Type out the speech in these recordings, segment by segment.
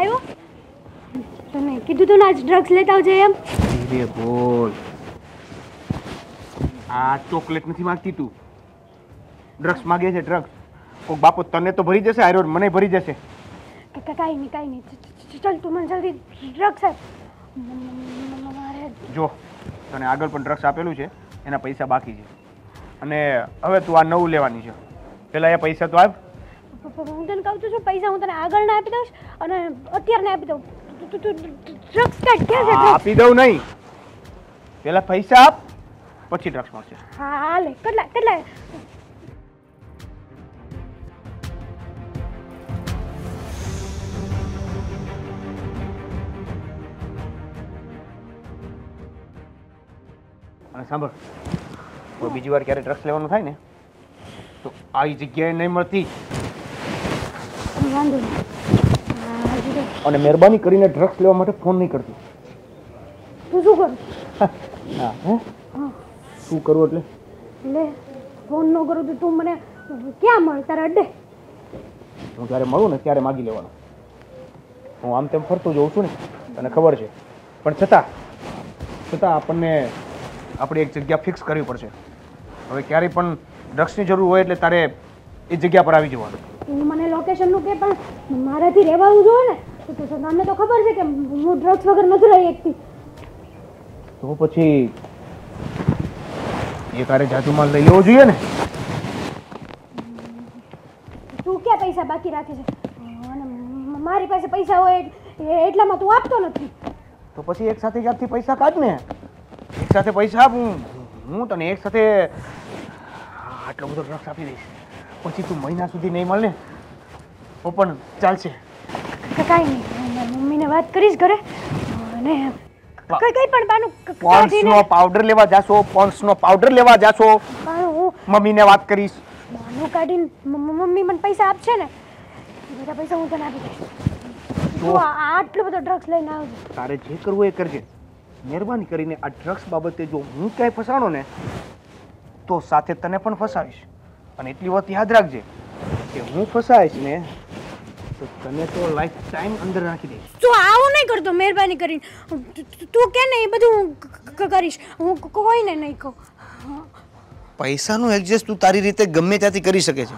આવ્યો? તને કીધું તું ના આજ ડ્રગ્સ લેતા આવજે એમ. ધીરે બોલ. આ ચોકલેટ નથી માંગતી તું. ડ્રગ્સ માગે છે ડ્રગ્સ કોક બાપો તને તો ભરી જશે આયરો મને ભરી જશે. કાકા કાઈ નહીં કાંઈ નહીં. ચાલ તું મને જલ્દી ડ્રગ્સ આપ. જો તને આગળ પણ ડ્રગ્સ આપેલું છે એના પૈસા બાકી છે. અને હવે તું આ નવું લેવાની છે. પેલા એ પૈસા તો આપ હું તને કહું છું પૈસા હું તને આગળ ના આપી દઉં અને અત્યારે ના આપી દઉં. તું તું ડ્રગ્સ કાઢ ક્યાં છે આપી દઉં નહીં. પેલા પૈસા આપ પછી ડ્રગ્સ મળશે. હા લે કેટલા કેટલા? અને સાંભળ કોઈ બીજી વાર ક્યારે ડ્રગ્સ લેવાનું થાય ને તો આવી જગ્યાએ નહીં મળતી. વાંધો નહીં. અને મહેરબાની કરીને ડ્રગ્સ લેવા માટે ફોન નહીં કરતી. તું શું કરું? હા હે શું કરવું એટલે? એટલે ફોન ન કરું તો તું મને ક્યાં મળે? તારા અડ્ડે હું જ્યારે મળું ને ત્યારે માગી લેવાનો. હું આમ તેમ ફરતો જોઉં છું ને તને ખબર છે. પણ છતાં છતાં આપણને આપણી એક જગ્યા ફિક્સ કરવી પડશે. હવે ક્યારેય પણ ડ્રગ્સની જરૂર હોય એટલે તારે એ જગ્યા પર આવી જવાનું. લોકેશનનું કે પણ મારાથી રહેવાનું જોઈએ ને તો તમને તો ખબર છે કે હું ડ્રગ્સ વગર નથી રહી એકથી તો પછી એ તારે જાદુ માલ લઈ લેવો જોઈએ ને? તું ક્યાં પૈસા બાકી રાખે છે? અને મારી પાસે પૈસા હોય એટ- એટલામાં તું આપતો નથી. તો પછી એક સાથે જાતથી પૈસા કાઢ ને. એક સાથે પૈસા આપ. હું હું તને એક સાથે આટલો બધો ડ્રગ્સ આપી દઈશ. પછી તું મહિના સુધી નહીં મળે. ને પણ ચાલશે. કાંઈ નહીં. મમ્મીને વાત કરીશ ઘરે. અને કઈ કઈ પણ બાનું કાઢીને પાવડર લેવા જાશો પોન્ડ્સનો પાવડર લેવા જાશો. મમ્મીને વાત કરીશ. બાનું કાઢીને મમ્મી મને પૈસા આપશે ને? બધા પૈસા હું તને આપી દઈશ. તું આટલો બધો ડ્રગ્સ લઈને આવજો. તારે જે કરવું એ કરજે. મહેરબાની કરીને આ ડ્રગ્સ બાબતે જો હું ક્યાંય ફસાણો ને તો સાથે તને પણ ફસાવીશ. અને એટલી વાત યાદ રાખજે કે હું ફસાઈશ ને તો તને તો લાઈફ ટાઈમ અંદર રાખી દઈશ. તું આવું નહીં કરતો મહેરબાની કરીને. તું- કે ને એ બધું હું કરીશ. હું કોઈને નહીં કહું. પૈસાનું એડજસ્ટ તું તારી રીતે ગમે ત્યાંથી કરી શકે છે.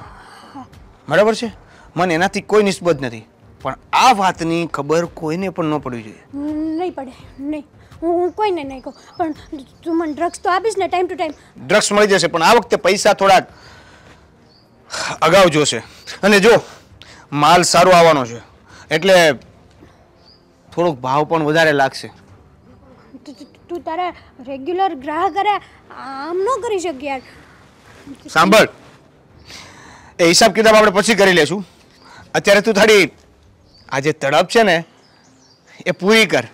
બરાબર છે? મને એનાથી કોઈ નિસ્બત નથી. પણ આ વાતની ખબર કોઈને પણ ન પડવી જોઈએ. નહીં પડે નહીં. હું હું કોઈને નહીં કહું. પણ તું મને ડ્રગ્સ તો આપીશ ને ટાઈમ ટુ ટાઈમ ડ્રગ્સ મળી જશે પણ આ વખતે પૈસા થોડાક અગાઉ જોશે. અને જો માલ સારો આવવાનો છે. એટલે થોડોક ભાવ પણ વધારે લાગશે. તું તારા રેગ્યુલર ગ્રાહક અરે આમ ન કરી શક યાર. સાંભળ. એ હિસાબ કિતાબ આપણે પછી કરી લેશું. અત્યારે તું તારી આ જે તડપ છે ને એ પૂરી કર.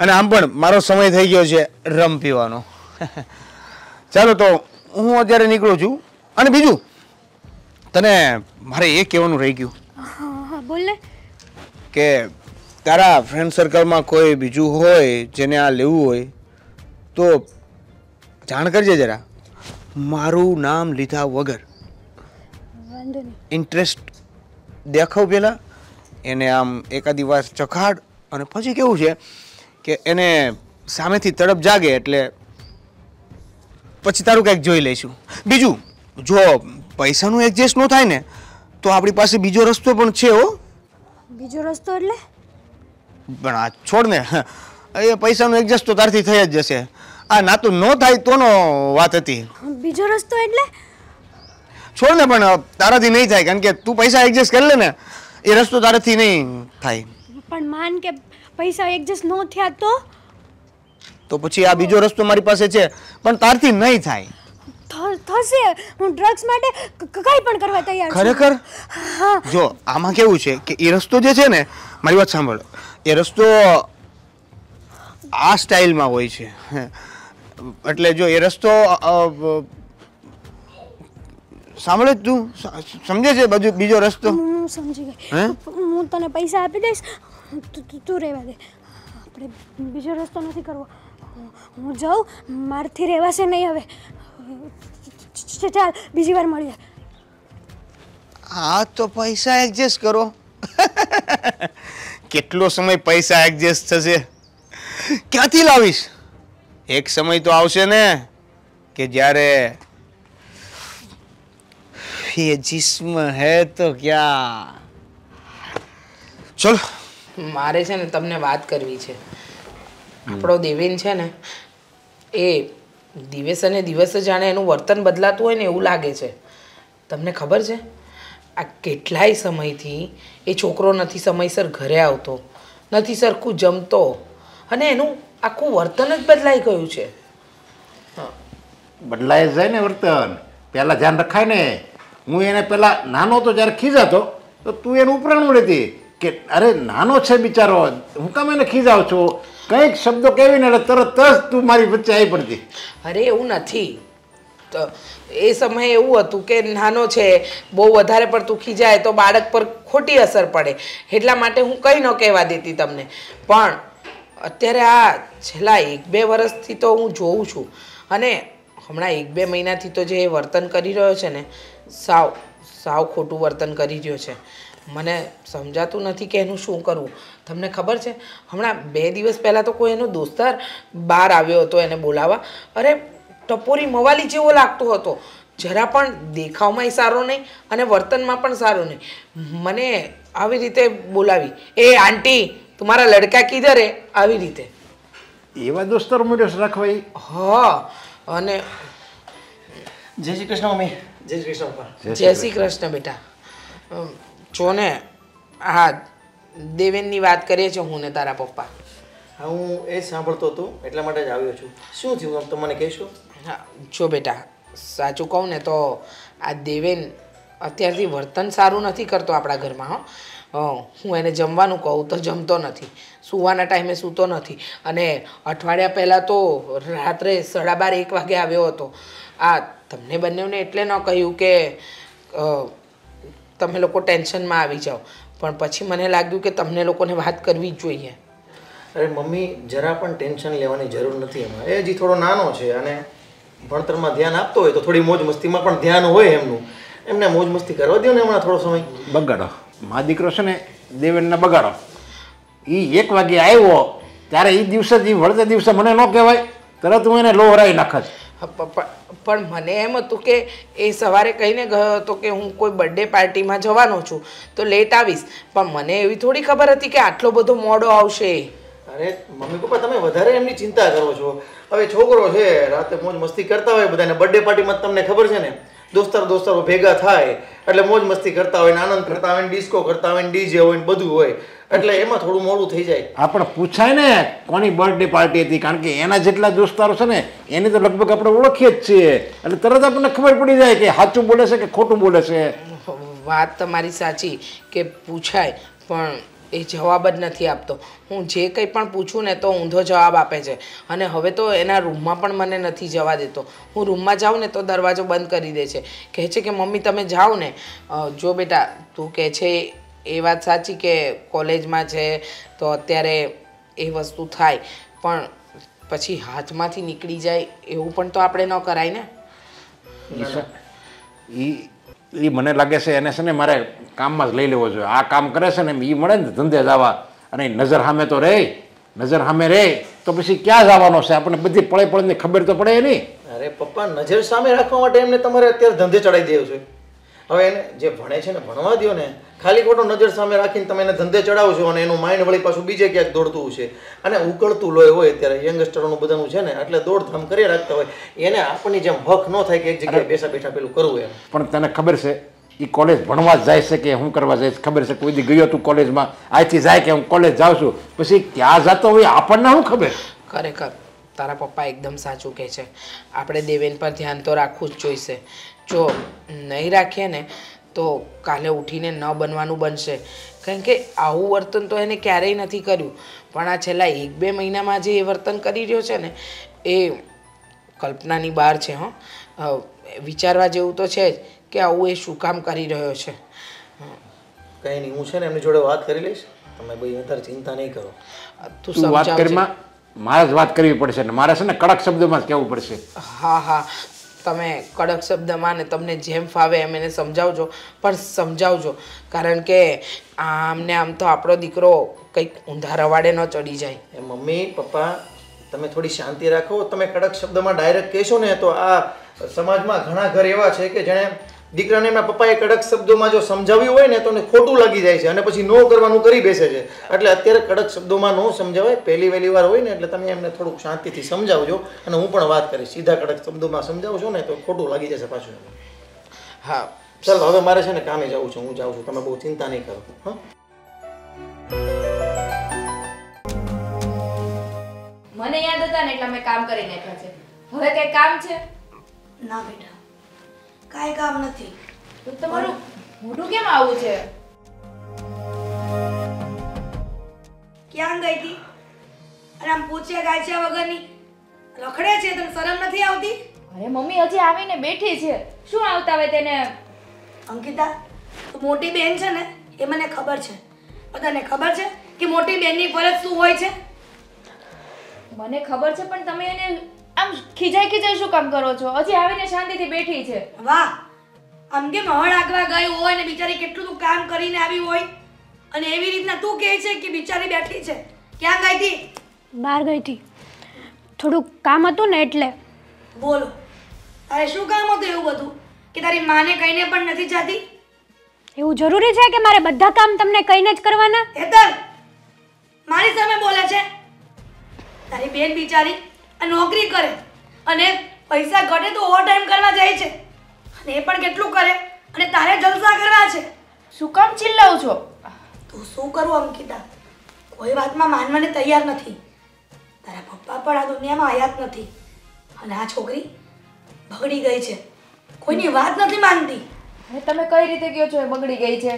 અને આમ પણ મારો સમય થઈ ગયો છે રમ પીવાનો. ચાલો તો હું અત્યારે નીકળું છું. અને બીજું તને મારે એ કહેવાનું રહી ગયું. હા બોલ ને. કે તારા ફ્રેન્ડ સર્કલમાં કોઈ બીજું હોય જેને આ લેવું હોય તો જાણ કરજે જરા. મારું નામ લીધા વગર. વાંધો નહીં. ઇન્ટરેસ્ટ દેખાવ પહેલાં એને આમ એકાદી વાર ચખાડ અને પછી કેવું છે કે એને સામેથી તડપ જાગે એટલે પછી તારું કંઈક જોઈ લઈશું. બીજું જો પૈસાનું એડજસ્ટ ન થાય ને તો આપણી પાસે બીજો રસ્તો પણ છે હો. બીજો રસ્તો એટલે? પણ આ છોડ ને એ પૈસાનું એડજસ્ટ તો તારથી થઈ જ જશે. આ નાતું ન થાય તોનો વાત હતી. બીજો રસ્તો એટલે? છોડ ને પણ તારાથી નહીં થાય કારણ કે તું પૈસા એડજસ્ટ કરી લે ને એ રસ્તો તારાથી નહીં થાય. પણ માન કે પૈસા એડજસ્ટ ન થયા તો? તો પછી આ બીજો રસ્તો મારી પાસે છે પણ તારથી નહીં થાય. થશે. હું ડ્રગ્સ માટે કંઈ પણ કરવા તૈયાર છું. ખરેખર? જો આમાં કેવું છે કે એ રસ્તો જે છે ને મારી વાત સાંભળો. એ રસ્તો આ સ્ટાઇલમાં હોય છે. એટલે જો એ રસ્તો સાંભળે જ તું? સમજે છે બધું? બીજો રસ્તો? હું સમજી ગઈ. હે? તને પૈસા આપી દઈશ. તું- રહેવા દે. આપણે બીજો રસ્તો નથી કરવો. હું જાઉં. મારથી રહેવાશે નહીં હવે. ચાલ બીજી વાર મળીએ હા તો પૈસા એડજસ્ટ કરો કેટલો સમય પૈસા એડજસ્ટ થશે ક્યાંથી લાવીશ એક સમય તો આવશે ને કે જ્યારે ये जिस्म है तो क्या ચલો મારે છે ને તમને વાત કરવી છે આપણો દેવેન છે ને એ દિવસે ને દિવસે જાણે એનું વર્તન બદલાતું હોય ને એવું લાગે છે. તમને ખબર છે? આ કેટલાય સમયથી એ છોકરો નથી સમયસર ઘરે આવતો, નથી સરખું જમતો અને એનું આખું વર્તન જ બદલાઈ ગયું છે. બદલાય જાય ને વર્તન. પહેલાં ધ્યાન રખાય ને. હું એને પહેલાં નાનો હતો જ્યારે ખીજાતો, તો તું એનું ઉપરાણું લેતી કે અરે નાનો છે બિચારો, હું કામ એને ખીજાવ છો? કંઈક શબ્દો કહેવીને એટલે તરત જ તું મારી વચ્ચે આવી પડતી અરે એવું નથી. તો, એ સમયે એવું હતું કે નાનો છે, બહુ વધારે પડતું ખીજાય તો બાળક પર ખોટી અસર પડે. એટલા માટે હું કંઈ ન કહેવા દેતી તમને. પણ અત્યારે આ છેલ્લા એક બે વર્ષથી તો હું જોઉં છું. અને હમણાં એક બે મહિનાથી તો જે વર્તન કરી રહ્યો છે ને, સાવ સાવ ખોટું વર્તન કરી રહ્યો છે. મને સમજાતું નથી કે એનું શું કરવું. તમને ખબર છે? હમણાં બે દિવસ પહેલાં તો કોઈ એનો દોસ્તાર બહાર આવ્યો હતો એને બોલાવવા. અરે ટપોરી મવાલી જેવો લાગતો હતો. જરા પણ દેખાવમાંય સારો નહીં અને વર્તનમાં પણ સારો નહીં. મને આવી રીતે બોલાવી. એ આંટી તમારા લડકા કીધરે હે આવી રીતે. એવા દોસ્તર મળ્યો છે રાખવા હા અને જય શ્રી કૃષ્ણ મમ્મી. જય શ્રી કૃષ્ણ જય શ્રી કૃષ્ણ બેટા. જો ને હા દેવેનની વાત કરીએ છીએ હું ને તારા પપ્પા. હું એ સાંભળતો હતો એટલા માટે જ આવ્યો છું. શું થયું આમ? તમે મને કહેશો? હા જો બેટા સાચું કહું ને તો આ દેવેન અત્યારથી વર્તન સારું નથી કરતો આપણા ઘરમાં હો. હું એને જમવાનું કહું તો જમતો નથી સૂવાના ટાઈમે સૂતો નથી. અને અઠવાડિયા પહેલાં તો રાત્રે સાડા બાર એક વાગે આવ્યો હતો. આ તમને બંનેને એટલે ન કહ્યું કે તમે લોકો ટેન્શનમાં આવી જાઓ. પણ પછી મને લાગ્યું કે તમને લોકોને વાત કરવી જ જોઈએ. અરે મમ્મી જરા પણ ટેન્શન લેવાની જરૂર નથી એમાં. એ હજી થોડો નાનો છે અને ભણતરમાં ધ્યાન આપતો હોય તો થોડી મોજ મસ્તીમાં પણ ધ્યાન હોય એમનું. એમને મોજ મસ્તી કરવા દો ને હમણાં થોડો સમય. બગાડો. મા દીકરો છે ને દેવેનને બગાડો. એ એક વાગે આવ્યો ત્યારે એ દિવસે જ એ વળતે દિવસે મને ન કહેવાય. તરત હું એને લોહરાઈ નાખત. પણ મને એમ હતું કે એ સવારે કહીને ગયો હતો કે હું કોઈ બર્થડે પાર્ટીમાં જવાનો છું, તો લેટ આવીશ. પણ મને એવી થોડી ખબર હતી કે આટલો બધો મોડો આવશે. અરે, મમ્મી પપ્પા, તમે વધારે એમની ચિંતા કરો છો. હવે છોકરો છે, રાતે મોજ મસ્તી કરતા હોય બધાને. બર્થડે પાર્ટીમાં તમને ખબર છે ને, દોસ્તાર દોસ્તારો ભેગા થાય, એટલે મોજ મસ્તી કરતા હોય ને આનંદ કરતા હોય ડિસ્કો કરતા હોય ને ડીજે હોય ને બધું હોય. એટલે એમાં થોડું મોડું થઈ જાય. આપણે પૂછાય ને કોની બર્થડે પાર્ટી હતી? કારણ કે એના જેટલા દોસ્તારો છે ને એની તો લગભગ આપણે ઓળખીએ જ છીએ. એટલે તરત આપણને ખબર પડી જાય કે સાચું બોલે છે કે ખોટું બોલે છે. વાત તમારી સાચી કે પૂછાય પણ એ જવાબ જ નથી આપતો. હું જે કંઈ પણ પૂછું ને તો ઊંધો જવાબ આપે છે. અને હવે તો એના રૂમમાં પણ મને નથી જવા દેતો. હું રૂમમાં જાઉં ને તો દરવાજો બંધ કરી દે છે. કહે છે કે મમ્મી તમે જાઓ ને. જો બેટા તું કહે છે એ વાત સાચી કે કોલેજમાં છે તો અત્યારે એ વસ્તુ થાય. પણ પછી હાથમાંથી નીકળી જાય એવું પણ તો આપણે ન કરાય ને. એ એ મને લાગે છે એને છે ને મારે કામમાં જ લઈ લેવો જોઈએ. આ કામ કરે છે ને એ મળે ને ધંધે જવા અને નજર સામે તો રે. નજર સામે રે. તો પછી ક્યાં જવાનો છે? આપણને બધી પળે પળની ખબર તો પડે નહીં અરે પપ્પા નજર સામે રાખવા માટે એમને તમારે અત્યારે ધંધે ચડાવી દેવું છે. હવે એને જે ભણે છે ને ભણવા દો ને ખાલી ખોટો નજર સામે રાખીને તમે એને ધંધે ચડાવો છો અને એનું માઇન્ડ વળી પાછું બીજે ક્યાંક દોડતું છે અને ઉકળતું લોહી હોય ત્યારે યંગસ્ટરોનું બધાનું છે ને એટલે દોડધામ કરી રાખતા હોય. એને આપણની જેમ હક ન થાય કે એક જગ્યાએ બેસા બેઠા પેલું કરવું એમ. પણ તને ખબર છે એ કોલેજ ભણવા જાય છે કે હું કરવા જાય ખબર છે કોઈ દી ગયો તું કોલેજમાં આજથી જાય કે હું કોલેજ જાઉં છું? પછી ક્યાં જતો હોય આપણને શું ખબર? ખરેખર તારા પપ્પા એકદમ સાચું કહે છે. આપણે દેવેન પર ધ્યાન તો રાખવું જ જોઈશે. જો નહીં રાખીએ ને તો કાલે ઉઠીને ન બનવાનું બનશે. કારણ કે આવું વર્તન તો એને ક્યારેય નથી કર્યું. પણ આ છેલ્લા એક બે મહિનામાં જે એ વર્તન કરી રહ્યો છે ને એ કલ્પનાની બહાર છે હં. વિચારવા જેવું તો છે જ કે આવું એ શું કામ કરી રહ્યો છે. કંઈ નહીં હું છે ને એમની જોડે વાત કરી લઈશ. તમે ભાઈ અત્યારે ચિંતા નહીં કરો. તું તું વાત કરીમાં મારે જ વાત કરવી પડશે ને. મારે છે ને કડક શબ્દોમાં જ કહેવું પડશે. હા હા. તમે કડક શબ્દમાં ને તમને જેમ ફાવે એમ એને સમજાવજો, પણ સમજાવજો. કારણ કે આમ ને આમ તો આપણો દીકરો કંઈક ઊંધા રવાડે ન ચડી જાય. મમ્મી, પપ્પા, તમે થોડી શાંતિ રાખો. તમે કડક શબ્દમાં ડાયરેક્ટ કહેશો ને, તો આ સમાજમાં ઘણા ઘર એવા છે કે જેણે દીકરાને એમના પપ્પાએ કડક શબ્દોમાં જો સમજાવ્યું હોય ને તો એને ખોટું લાગી જાય છે અને પછી નો કરવાનું કરી બેસે છે. એટલે અત્યારે કડક શબ્દોમાં ન સમજાવાય. પહેલી વહેલી વાર હોય ને એટલે તમે એમને થોડુંક શાંતિથી સમજાવજો અને હું પણ વાત કરીશ. સીધા કડક શબ્દોમાં સમજાવશો ને તો ખોટું લાગી જશે પાછું. હા. ચાલો હવે મારે છે ને કામે જવું છું. હું જાઉં છું. તમે બહુ ચિંતા નહીં કરો. હા? મને યાદ હતા ને એટલે મેં કામ કરી નાખ્યા છે. હવે કઈ કામ છે? ના બેટા. કાંઈ કામ નથી. તો તમારું મોઢું કેમ આવું છે? ક્યાં ગઈ હતી? અને આમ પૂછ્યા ગાચ્યા વગરની. રખડે છે તને શરમ નથી આવતી? અરે મમ્મી હજી આવીને બેઠી છે. શું આવતા હોય તેને? અંકિતા તું મોટી બેન છે ને એ મને ખબર છે. બધાને ખબર છે કે મોટી બેનની ફરજ શું હોય છે? મને ખબર છે પણ તમે એને આમ ખીજાઈ ખીજાઈ શું કામ કરો છો? હજી આવીને શાંતિથી બેઠી છે. વાહ આમ કે હળ આગવા ગઈ હોય ને બિચારી કેટલું તું કામ કરીને આવી હોય? અને એવી રીતના તું કહે છે કે બિચારી બેઠી છે. ક્યાં ગઈ હતી? બહાર ગઈ હતી. થોડુંક કામ હતું ને એટલે. બોલો. તારે શું કામ હતું એવું બધું? કે તારી માને કહીને પણ નથી જાતી? એવું જરૂરી છે કે મારે બધા કામ તમને કહીને જ કરવાના? હેતર મારી સામે બોલે છે. તારી બેન બિચારી નોકરી કરે. અને પૈસા ઘટે તો ઓવર ટાઈમ કરવા જાય છે. અને એ પણ કેટલું કરે? અને તારે જલસા કરવા છે. શું કામ ચિલ્લાવ છો? તું શું કરું અંકિતા? કોઈ વાતમાં માનવાને તૈયાર નથી. તારા પપ્પા પણ આ દુનિયામાં આયાત નથી. અને આ છોકરી બગડી ગઈ છે. કોઈની વાત નથી માનતી. અને તમે કઈ રીતે કહો છો એ બગડી ગઈ છે?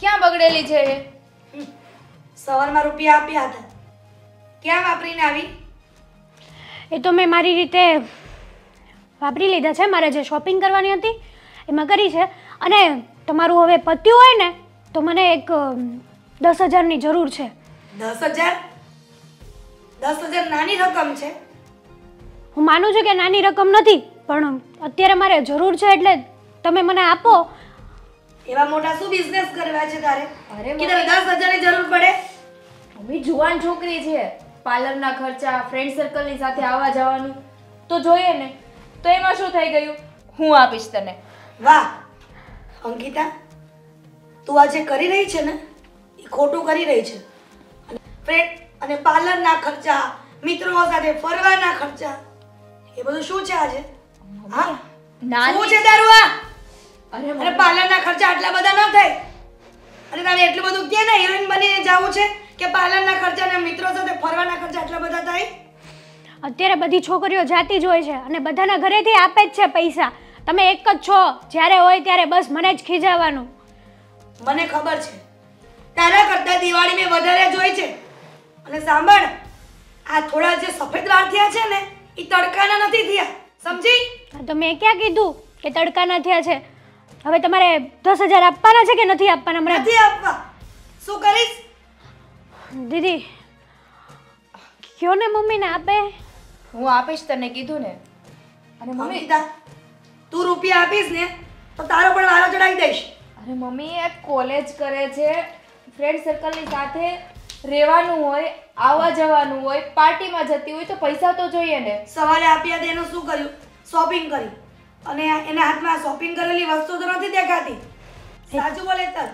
ક્યાં બગડેલી છે એ? સવારમાં રૂપિયા આપ્યા હતા. ક્યાં વાપરીને આવી? એ તો મેં મારી રીતે વાપરી લીધા છે મારે જે શોપિંગ કરવાની હતી એમાં કરી છે. અને તમારું હવે પત્યું હોય ને તો મને એક દસ હજારની જરૂર છે. દસ હજાર? દસ હજાર નાની રકમ છે? હું માનું છું કે નાની રકમ નથી પણ અત્યારે મારે જરૂર છે એટલે તમે મને આપો. એવા મોટા શું બિઝનેસ કરવા છે તારે? અરે કે દસ હજારની જરૂર પડે? મમ્મી જુવાન છોકરી છે. પાર્લરના ખર્ચા ફ્રેન્ડ સર્કલની સાથે આવવા જવાનું. તો જોઈએ ને તો એમાં શું થઈ ગયું? હું આપીશ તને. વાહ અંકિતા તું આ જે કરી રહી છે ને? એ ખોટું કરી રહી છે. ફ્રેન્ડ અને પાર્લરના ખર્ચા મિત્રો સાથે ફરવાના ખર્ચા એ બધું શું છે આજે? હા? શું છે તારું આ? અરે પાર્લરના ખર્ચા આટલા બધા ન થાય. અને તારે એટલું બધું કે ને હિરોઈન બનીને જવું છે? કે પાલનના ખર્ચા ને મિત્રો સાથે ફરવાના ખર્ચા આટલા બધા થાય? અત્યારે બધી છોકરીઓ જાતી જ હોય છે અને બધાના ઘરેથી આપે જ છે પૈસા. તમે એક જ છો જ્યારે હોય ત્યારે બસ મને જ ખીજાવાનું. મને ખબર છે. તારા કરતા દિવાળી મેં વધારે જોઈ છે. અને સાંભળ આ થોડા જે સફેદ વાળ થયા છે ને એ તડકાના નથી થયા. સમજી? તો મેં ક્યાં કીધું કે તડકાના થયા છે? હવે તમારે દસ હજાર આપવાના છે કે નથી આપવાના? નથી આપવા. શું કરીશ? દીદી કયો ને મમ્મીને આપે? હું આપીશ તને કીધું ને. અને મમ્મી દીધા તું રૂપિયા આપીશ ને તો તારો પણ વારો ચડાવી દઈશ. અરે મમ્મી એ કોલેજ કરે છે. ફ્રેન્ડ સર્કલની સાથે રહેવાનું હોય આવવા જવાનું હોય પાર્ટીમાં જતી હોય તો પૈસા તો જોઈએ ને. સવારે આપ્યા તેનું શું કર્યું? શોપિંગ કરી. અને એના હાથમાં શોપિંગ કરેલી વસ્તુ તો નથી દેખાતી. સાચું બોલે તર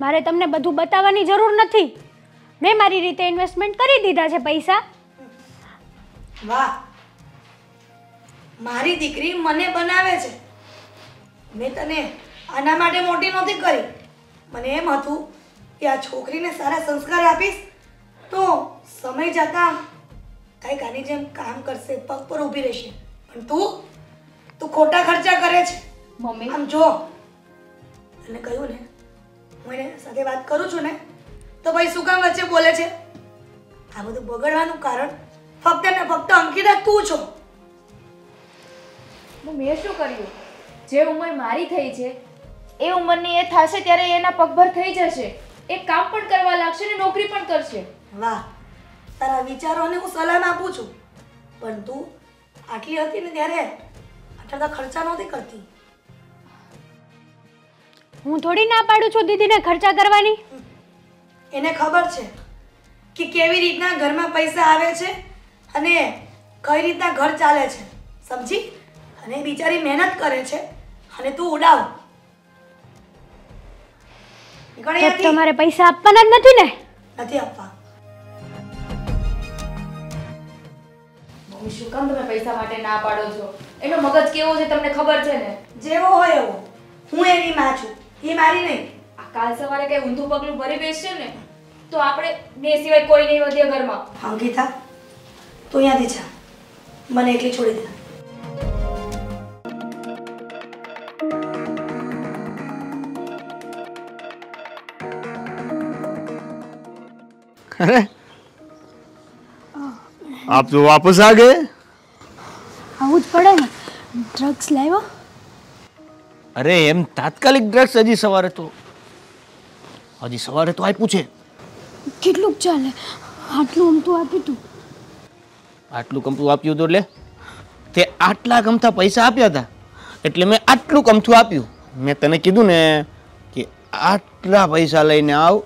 મારે તમને બધું બતાવવાની જરૂર નથી. મેં મારી રીતે ઇન્વેસ્ટમેન્ટ કરી દીધા છે પૈસા. વાહ. મારી દીકરી મને બનાવે છે. મેં તને આના માટે મોટી નહોતી કરી. મને એમ હતું કે આ છોકરીને સારા સંસ્કાર આપીશ તો સમય જતાં કાંઈક આની જેમ કામ કરશે પગ પર ઊભી રહેશે. પણ તું તું ખોટા ખર્ચા કરે છે. મમ્મી. આમ જો. અને કહ્યું ને હું એને સાથે વાત કરું છું ને તો ભાઈ શું કામ વચ્ચે બોલે છે? આ બધું બગડવાનું કારણ ફક્ત ને ફક્ત અંકિતા તું છો. મેં શું કર્યું? જે ઉંમર મારી થઈ છે એ ઉંમરની એ થશે ત્યારે એના પગભર થઈ જશે. એ કામ પણ કરવા લાગશે ને નોકરી પણ કરશે. વાહ તારા વિચારોને હું સલામ આપું છું. પણ તું આટલી હતી ને ત્યારે આટલા બધા ખર્ચા નહોતી કરતી. હું થોડી ના પાડું છું દીદીને ખર્ચા કરવાની? એને ખબર છે કે કેવી રીતના ઘરમાં પૈસા આવે છે અને કઈ રીતના ઘર ચાલે છે. સમજી? અને બિચારી મહેનત કરે છે અને તું ઉડાવ. તમારે પૈસા આપવાના જ નથી ને? નથી આપવા. મમ્મી શું કામ તમે પૈસા માટે ના પાડો છો? એનો મગજ કેવો છે તમને ખબર છે ને? જેવો હોય એવો. હું એની માં છું. એ મારી નહીં. આ કાલ સવારે કઈ ઊંધું પગલું ભરી બેસશે ને? તો આપણે બે સિવાય કોઈ નહીં વધે ઘરમાં અંકિતા તું અહીંયાથી જા મને એકલી છોડી દે अरे आप तो वापस आ गए આવું જ પડે ને ડ્રગ્સ લાવ્યો અરે એમ તાત્કાલિક ડ્રગ્સ હજી સવારે તો હજી સવારે તો આપ્યું છે કેટલુંક ચાલે? આટલું અમતું આપ્યું તું. આટલું કમતું આપ્યું હતું એટલે તે આટલા ગમતા પૈસા આપ્યા હતા. એટલે મેં આટલું કમથું આપ્યું. મેં તને કીધું ને કે આટલા પૈસા લઈને આવ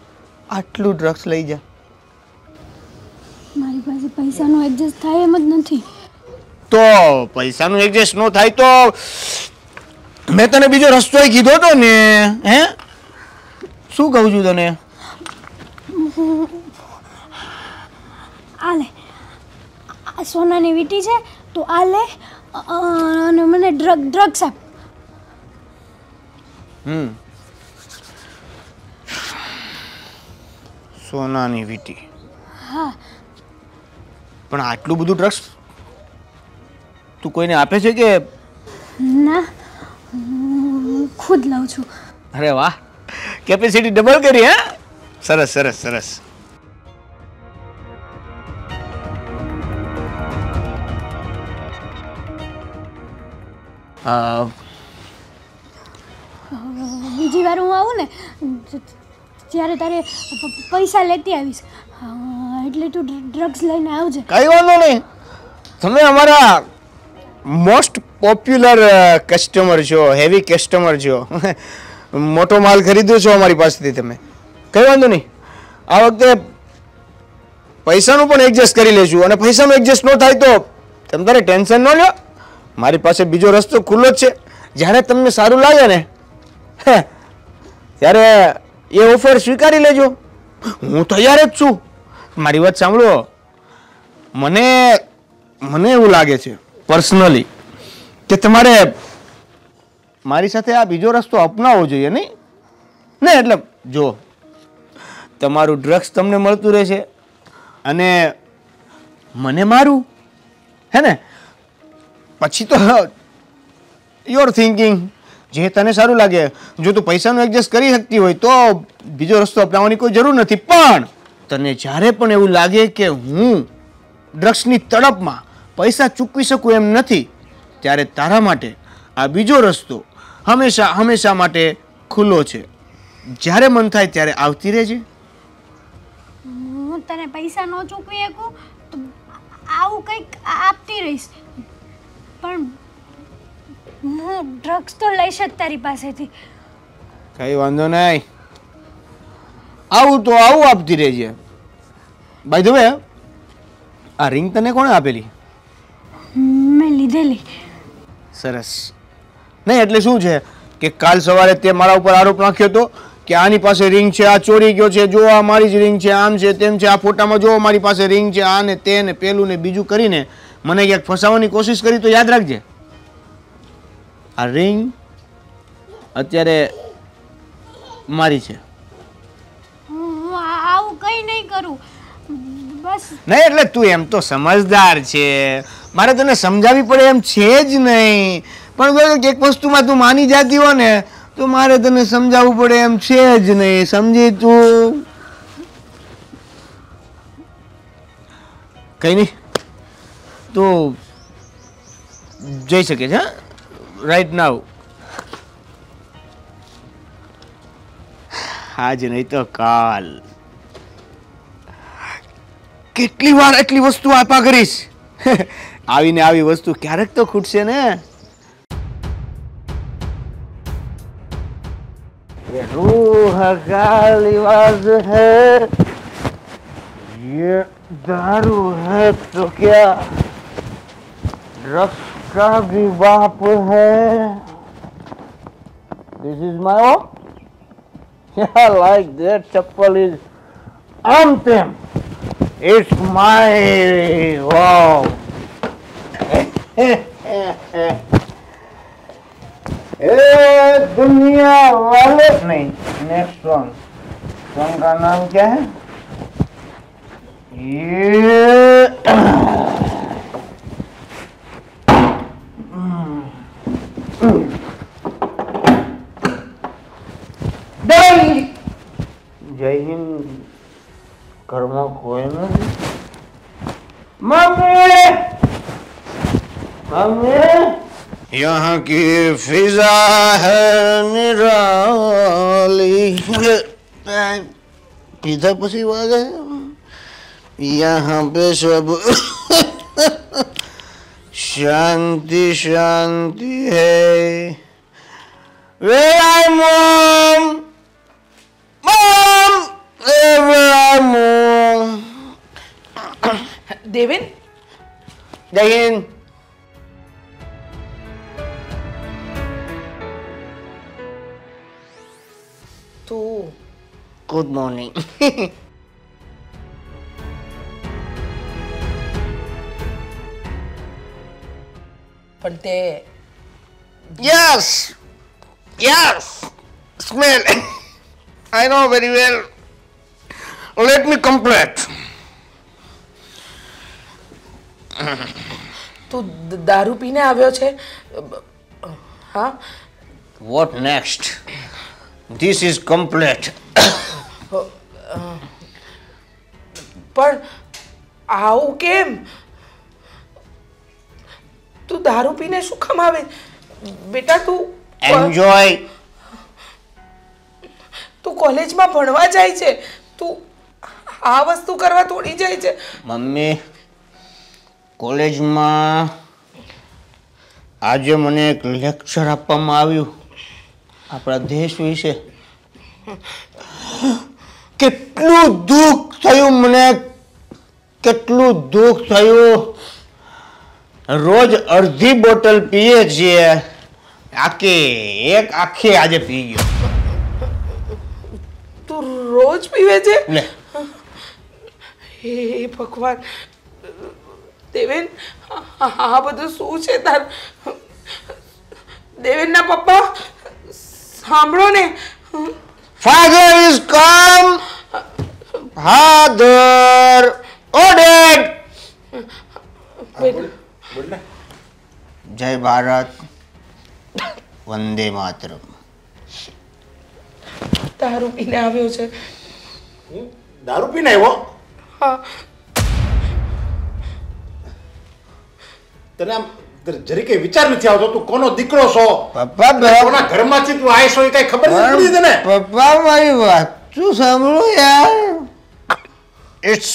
આટલું ડ્રગ્સ લઈ જા. મારી પાસે પૈસાનો એડજસ્ટ થાય એમ જ નથી. તો પૈસાનું એડજસ્ટ ન થાય તો મેં તને બીજો રસ્તો કીધો તો ને હે? શું કહું છું તને? આ લે. આ સોનાની વીંટી છે. તો આ લે. અને મને ડ્રગ ડ્રગ્સ આપ. હમ. સોનાની વીટી. હા. પણ આટલું બધું ડ્રગ્સ તું કોઈને આપે છે કે? ના. હું ખુદ લઉં છું. અરે વાહ. કેપેસિટી ડબલ કરી હા? સરસ સરસ સરસ. બીજી વાર હું આવું ને ત્યારે તારે પૈસા લેતી આવીશ. એટલે તું ડ્રગ્સ લઈને આવજે. કઈ વાંધો નહીં. તમે અમારા મોસ્ટ પોપ્યુલર કસ્ટમર છો હેવી કસ્ટમર છો. મોટો માલ ખરીદ્યો છો અમારી પાસેથી તમે. કઈ વાંધો નહીં. આ વખતે પૈસાનું પણ એડજસ્ટ કરી લેશું. અને પૈસાનું એડજસ્ટ ન થાય તો તમે તારે ટેન્શન ન લો મારી પાસે બીજો રસ્તો ખુલ્લો જ છે. જ્યારે તમને સારું લાગે ને? ત્યારે એ ઓફર સ્વીકારી લેજો. હું તૈયાર જ છું. મારી વાત સાંભળો. મને મને એવું લાગે છે પર્સનલી કે તમારે મારી સાથે આ બીજો રસ્તો અપનાવવો જોઈએ, નહીં? ને, એટલે જો, તમારું ડ્રગ્સ તમને મળતું રહેશે. અને મને મારું, હે ને? પછી તો યોર થિંકિંગ જે તને સારું લાગે, જો તું પૈસાનું એડજસ્ટ કરી શકતી હોય તો બીજો રસ્તો અપનાવવાની કોઈ જરૂર નથી. પણ તને જ્યારે પણ એવું લાગે કે હું ડ્રગ્સની તડપમાં પૈસા ચૂકવી શકું એમ નથી, ત્યારે તારા માટે આ બીજો રસ્તો હંમેશા હંમેશા માટે ખુલ્લો છે. જ્યારે મન થાય ત્યારે આવતી રહેજે. હું તને પૈસા ન ચૂકવી શકું આવું કંઈક આપતી રહીશ. પણ હું ડ્રગ્સ તો લઈશ જ તારી પાસેથી. કઈ વાંધો નહીં. આવું તો આવું આપતી રહેજે. બાય ધ વે આ રિંગ તને કોણે આપેલી? મેં લીધેલી. સરસ. નહીં એટલે શું છે કે કાલ સવારે તે મારા ઉપર આરોપ નાખ્યો હતો કે આની પાસે રિંગ છે આ ચોરી ગયો છે જો આ મારી જ રિંગ છે આમ છે તેમ છે આ ફોટામાં જો મારી પાસે રિંગ છે આ ને તે ને પેલું ને બીજું કરીને મને ક્યાંક ફસાવવાની કોશિશ કરી તો યાદ રાખજે. આ રિંગ અત્યારે મારી છે. હું આવું કંઈ નહીં કરું. બસ. નહીં એટલે તું એમ તો સમજદાર છે. મારે તને સમજાવવી પડે એમ છે જ નહીં. પણ એક વસ્તુમાં તું માની જાતી હો ને તો મારે તને સમજાવવું પડે એમ છે જ નહીં. સમજી તું? કઈ નહીં. તું જઈ શકે છે રાઈટ નાવ આજ નહીં તો કાલ કેટલી વાર એટલી વસ્તુ આપ્યા કરીશ આવીને આવી વસ્તુ ક્યારેક તો ખૂટશે ને ये रूह का लिबास है ये दारू है तो क्या ड्रग्स का भी बाप है। This is my own yeah, like that chappal is it's my wow ए, दुनिया वाले नहीं नेक्स्ट सॉन्ग सॉन्ग का नाम क्या है? ये यहाँ की फिजा है निराली इधर पसी आवाज है यहाँ पे सब शांति शांति है Where I mom? Mom! Where I mom? Deven જય હિન્દ તું Good morning. પણ તે Yes! Yes! Smell! I know very well. Let me complete. તું દારૂ પીને આવ્યો છે હા what next? This is complete. પણ આવું કેમ? તું દારૂ પીને શું કામ આવે બેટા તું એન્જોય તું કોલેજમાં ભણવા જાય છે. તું આ વસ્તુ કરવા થોડી જાય છે. મમ્મી કોલેજમાં આજે મને એક લેક્ચર આપવામાં આવ્યું. આપણા દેશ વિશે કેટલું દુઃખ થયું મને કેટલું દુઃખ થયું. રોજ અડધી બોટલ પીએ છીએ. આખી એક આખી આજે પી ગયો. તું રોજ પીવે છે? ને હે ભગવાન. દેવેન આ બધું શું છે તાર? દેવેનના પપ્પા? સાંભળો ને. Father is come. Father ordered. જય ભારત. વંદે માતરમ. દારૂ પીને આવ્યો છે. દારૂ પીને આવ્યો? હા. તને આમ તને જરી કઈ વિચાર નથી આવતો. તું કોનો દીકરો છો? પપ્પા કોના ઘરમાંથી તું આય છો? એ કઈ ખબર નથી પડી તને? પપ્પા મારી વાત તું સાંભળો યાર? It's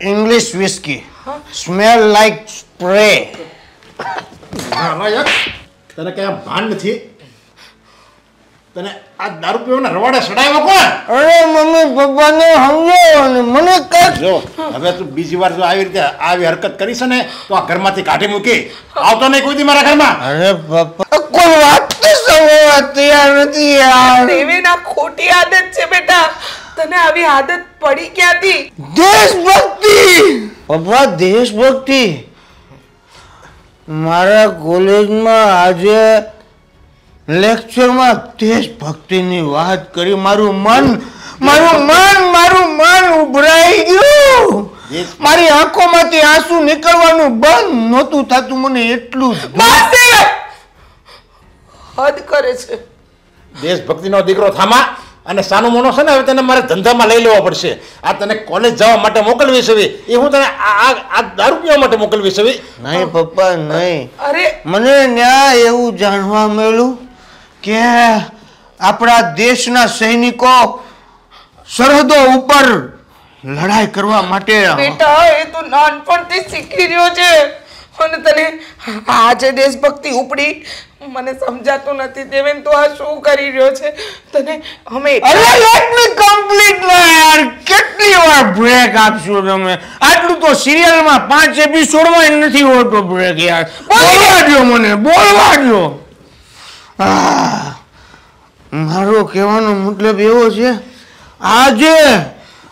English whisky smell like spray ના, ના યાર. તને કઈ ભાન નથી? તને આ દારૂ પીવાના રવાડે સડાવ્યો કોણ? અરે મમ્મી પપ્પાને સમજાવો ને મને કંઈક જો હવે તું બીજી વાર જો આવી રીતે આવી હરકત કરીશ ને તો આ ઘરમાંથી કાઢી મૂકી. આવતો નહીં કોઈ દી મારા ઘરમાં? અરે પપ્પા કોઈ વાત તો સમજવા તૈયાર નથી યાર. દેવેન ના ખોટી આદત છે બેટા. તને આવી આદત પડી ક્યાંથી? દેશભક્તિ! પપ્પા દેશભક્તિ. મારા કોલેજમાં આજે લેક્ચરમાં દેશભક્તિની વાત કરી મારું મન મારું મન મારું મન ઉભરાઈ ગયું. મારી આંખોમાંથી આંસુ નીકળવાનું બંધ નહોતું થતું મને એટલું. હદ કરે છે. દેશભક્તિનો દીકરો થામા અને સાનું મોનો છે ને હવે તને મારે ધંધામાં લઈ લેવો પડશે. આ તને કોલેજ જવા માટે મોકલવી છે એ હું તને આ આ- આ દારૂ પીવા માટે મોકલવી છે નહીં પપ્પા નહીં. અરે મને ન્યાય એવું જાણવા મળ્યું. કે આપણા દેશના સૈનિકો સરહદો ઉપર લડાઈ કરવા માટે બેટા એ તો નાનપણથી શીખી રહ્યો છે. અને તને આજે દેશભક્તિ ઉપડી મને સમજાતું નથી દેવેન તો આ શું કરી રહ્યો છે? તને અમે અરે લેટ મી કમ્પ્લીટ ના યાર કેટલી વાર બ્રેક આપશો તમે? આટલું તો સિરિયલમાં પાંચ એપિસોડમાં નથી હોતો બ્રેક યાર. બોલવા દો મને બોલવા દો મારો કહેવાનો મતલબ એવો છે આજે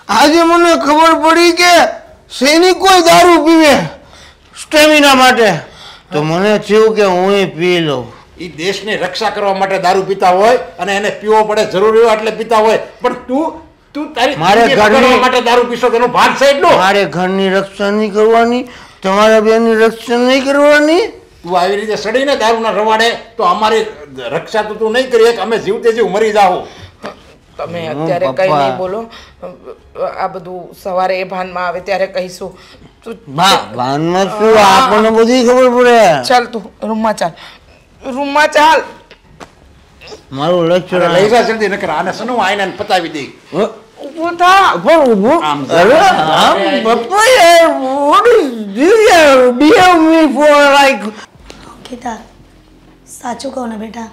આજે મને ખબર પડી કે સૈનિકો દારૂ પીવે સ્ટેમિના માટે. તો મને થયું કે હું પી લઉં. એ દેશની રક્ષા કરવા માટે દારૂ પીતા હોય અને એને પીવો પડે જરૂરી હોય એટલે પીતા હોય. પણ તું તું તારી મારે ઘરની- માટે દારૂ પીશો તેનો ભાગ છે એટલો. મારે ઘરની રક્ષા નહીં કરવાની તમારા બેનની રક્ષા નહીં કરવાની? તું આવી રીતે સડીને દારૂના રવાડે તો અમારી રક્ષા તો તું નહીં કરી એક અમે જીવતે જીવ મરી જાઓ. તમે અત્યારે કઈ નહીં બોલો. આ બધું સવારે એ ભાનમાં આવે ત્યારે કહીશું. તું ભાનમાં શું? આપણને બધી ખબર પડે. ચાલ તું રૂમમાં ચાલ. રૂમમાં ચાલ. મારું લક્ષ્ય લઈ જા જલ્દી નકર આને સનું આઈને પતાવી દઈ થા. અરે આમ યાર ગીતા સાચું કહું ને બેટા.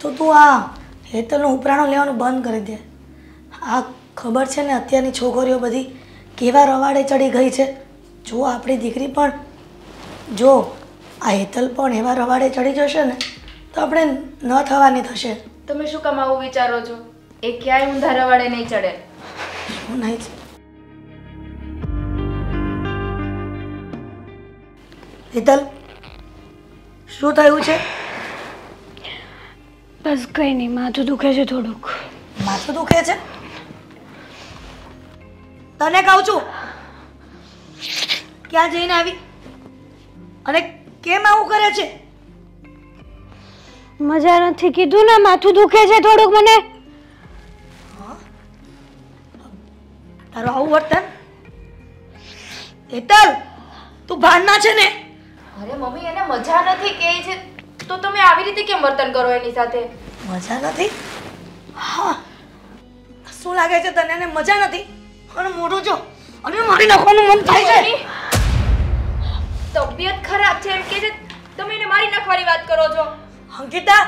તો તું આ હેતલનું ઉપરાણું લેવાનું બંધ કરી દે. આ ખબર છે ને અત્યારની છોકરીઓ બધી કેવા રવાડે ચડી ગઈ છે. જો આપણી દીકરી પણ જો આ હેતલ પણ એવા રવાડે ચડી જશે ને તો આપણે ન થવાની થશે. તમે શું કામ આવું વિચારો છો? એ ક્યાંય ઊંધા રવાડે નહીં ચડે. શું નહીં હેતલ શું થયું છે? બસ કંઈ નહીં માથું દુખે છે થોડુંક. માથું દુખે છે? તને કહું છું ક્યાં જઈને આવી? અને કેમ આવું કરે છે? મજા નથી કીધું ને માથું દુખે છે થોડુંક મને. તારું આવું વર્તન? હેતલ તું ભાનમાં છે ને? અરે મમ્મી એને મજા નથી કે છે. તો તમે આવી રીતે કેમ વર્તન કરો એની સાથે? મજા નથી? હા. શું લાગે છે તને? એને મજા નથી? અને મોઢું જો. અને મારી નાખવાનું મન થાય છે. તબિયત ખરાબ છે એમ કે છે. તમે એને મારી નાખવાની વાત કરો છો. અંકિતા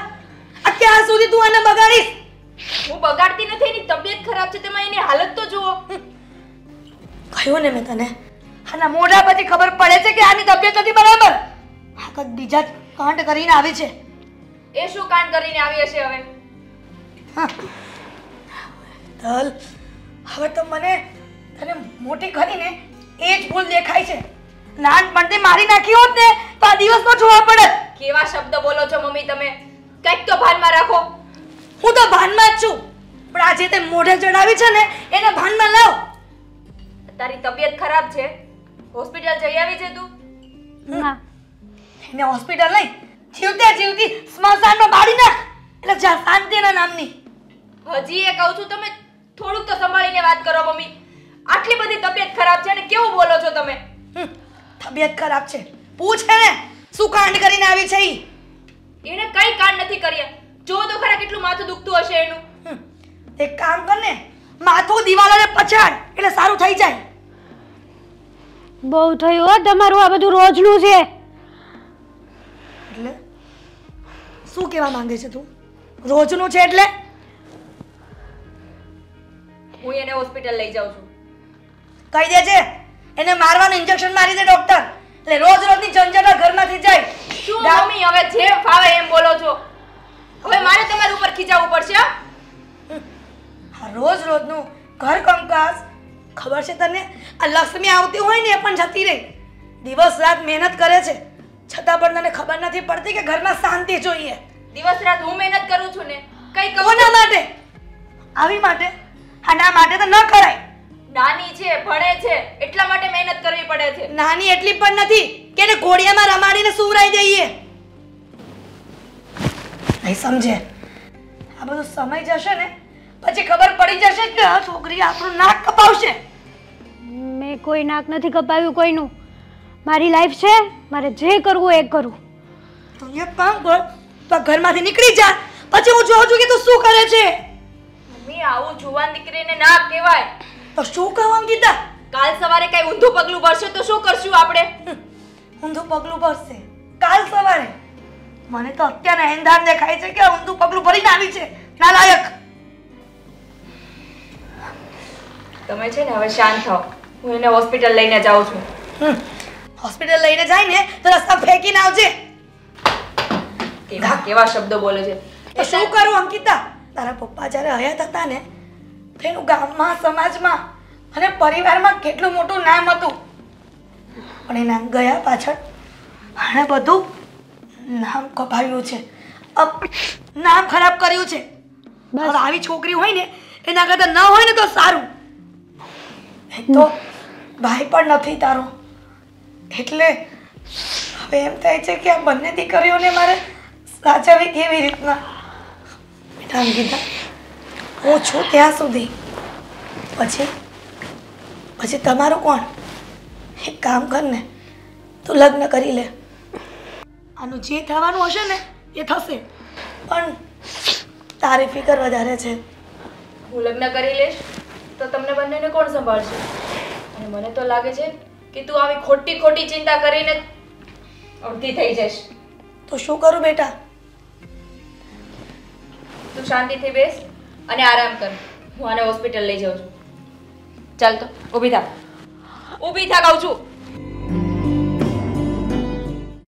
અત્યાર સુધી તું એને બગાડીશ? હું બગાડતી નથી એની તબિયત ખરાબ છે તેમાં એની હાલત તો જુઓ. કહ્યું ને મેં તને. આના મોઢા પછી ખબર પડે છે કે આની તબિયત નથી બરાબર. આ કદ બીજા જ કાંડ કરીને આવી છે. એ શું કાંડ કરીને આવી હશે હવે? તલ હવે તો મને તને મોટી કરીને એ જ ભૂલ દેખાય છે. નાનપણથી મારી નાખી હોત ને તો આ દિવસ તો જોવા પડે. કેવા શબ્દ બોલો છો મમ્મી તમે? કંઈક તો ભાનમાં રાખો. હું તો ભાનમાં જ છું. પણ આજે તે મોઢે ચડાવી છે ને એને ભાનમાં લાવ. તારી તબિયત ખરાબ છે? હોસ્પિટલ જઈ આવી છે તું? ના. એને હોસ્પિટલ લઈ જીવતે જીવતી સ્મશાનમાં બાળી નાખ. એટલે જા શાંતિના નામની. હજી એ કહું છું તમે થોડુંક તો સંભાળીને વાત કરો મમ્મી. આટલી બધી તબિયત ખરાબ છે ને કેવું બોલો છો તમે? તબિયત ખરાબ છે. પૂછ એને શું કાંડ કરીને આવી છે ઈ? એને કઈ કાંડ નથી કર્યા. જો તો ખરા કેટલું માથું દુખતું હશે એનું. એક કામ કર ને માથું દિવાલોને પછાડ એટલે સારું થઈ જાય. બહુ થયું હો તમારું આ બધું રોજનું છે. એટલે શું કહેવા માંગે છે તું? રોજનું છે એટલે? હું એને હોસ્પિટલ લઈ જાઉં છું. કહી દે છે એને મારવાનું ઇન્જેક્શન મારી દે ડોક્ટર એટલે રોજ રોજની ઝંઝટ ઘરમાંથી જાય. શું મમ્મી હવે જે ફાવે એમ બોલો છો. હવે મારે તમારી ઉપર ખીજાવવું પડશે હા? રોજ રોજનું ઘર કંકાસ ખબર છે તને? આ લક્ષ્મી આવતી હોય ને એ પણ જતી રહી. દિવસ રાત મહેનત કરે છે. છતાં પણ તને ખબર નથી પડતી કે ઘરમાં શાંતિ જોઈએ. દિવસ રાત હું મહેનત કરું છું ને? કઈ કોના માટે? આવી માટે? આના માટે તો ન કરાય. નાની છે ભણે છે એટલા માટે મહેનત કરવી પડે છે. નાની એટલી પણ નથી કે એને ઘોડિયામાં રમાડીને સુવરાઈ દઈએ. નહીં સમજે? આ બધું સમય જશે ને? પછી ખબર પડી જશે કે આ છોકરી આપણું નાક કપાવશે. કોઈ નાક નથી કપાવ્યું કોઈનું. મારી લાઈફ છે મારે જે કરવું એ કરું. તો એક કામ કર તો ઘરમાંથી નીકળી જા. પછી હું જોઉં છું કે તું શું કરે છે. મમ્મી આવું જુવાન દીકરીને ના કહેવાય. તો શું કહું અંકિતા? કાલ સવારે કઈ ઊંધું પગલું ભરશે તો શું કરશું આપણે? ઊંધું પગલું ભરશે. કાલ સવારે. મને તો અત્યારના એંધાર દેખાય છે કે ઊંધું પગલું ભરીને આવી છે. નાલાયક તમે છે ને હવે શાંત થાઓ. હું એને હોસ્પિટલ લઈને જાઉં છું. હોસ્પિટલ લઈને જાય ને તો રસ્તા ફેંકીને આવજે. કેવા કેવા શબ્દો બોલે છે? તો શું કરું અંકિતા? તારા પપ્પા જ્યારે હયાત હતા ને તેનું ગામમાં સમાજમાં અને પરિવારમાં કેટલું મોટું નામ હતું. પણ એના ગયા પાછળ આણે બધું નામ કપાવ્યું છે. અપ નામ ખરાબ કર્યું છે. હવે આવી છોકરી હોય ને એના કરતાં ન હોય ને તો સારું. એક તો ભાઈ પણ નથી તારો. એટલે હવે એમ થાય છે કે આ બંને દીકરીઓને મારે સાચવી કેવી રીતના? બેટા અંકિતા, હું છું ત્યાં સુધી. પછી પછી તમારું કોણ? એક કામ કર ને તું લગ્ન કરી લે. આનું જે થવાનું હશે ને, એ થશે. પણ તારી ફિકર વધારે છે. હું લગ્ન કરી લઈશ, તો તમને બંનેને કોણ સંભાળશે? અને મને તો લાગે છે કે તું આવી ખોટી ખોટી ચિંતા કરીને અડધી થઈ જઈશ. તો શું કરું બેટા? તું શાંતિથી બેસ અને આરામ કર. હું આને હોસ્પિટલ લઈ જાઉં છું. ચાલ તો ઊભી થા. ઊભી થા કહું છું.